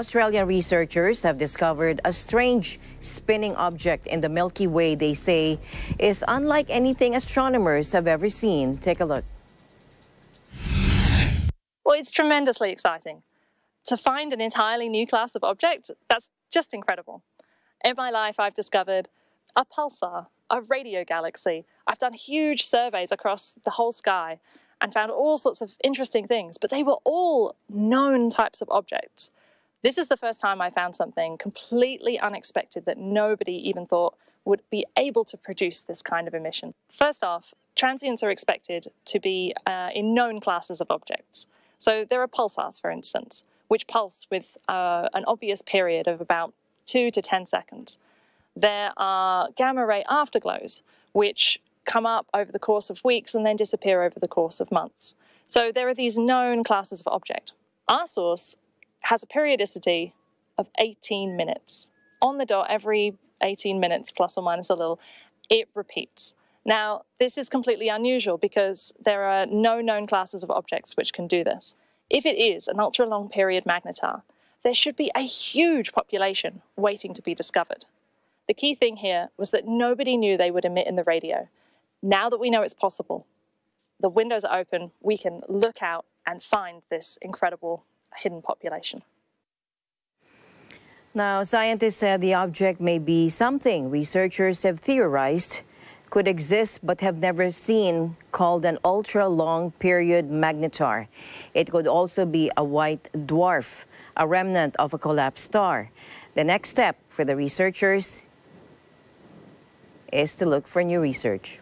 Australian researchers have discovered a strange spinning object in the Milky Way they say is unlike anything astronomers have ever seen. Take a look. Well, it's tremendously exciting. To find an entirely new class of object, that's just incredible. In my life, I've discovered a pulsar, a radio galaxy. I've done huge surveys across the whole sky and found all sorts of interesting things, but they were all known types of objects. This is the first time I found something completely unexpected that nobody even thought would be able to produce this kind of emission. First off, transients are expected to be uh, in known classes of objects. So there are pulsars, for instance, which pulse with uh, an obvious period of about 2 to 10 seconds. There are gamma ray afterglows, which come up over the course of weeks and then disappear over the course of months. So there are these known classes of object. Our source has a periodicity of 18 minutes. On the dot, every 18 minutes, plus or minus a little, it repeats. Now, this is completely unusual because there are no known classes of objects which can do this. If it is an ultra long period magnetar, there should be a huge population waiting to be discovered. The key thing here was that nobody knew they would emit in the radio. Now that we know it's possible, the windows are open, we can look out and find this incredible hidden population. Now, scientists said the object may be something researchers have theorized could exist but have never seen called an ultra-long period magnetar. It could also be a white dwarf, a remnant of a collapsed star. The next step for the researchers is to look for new research.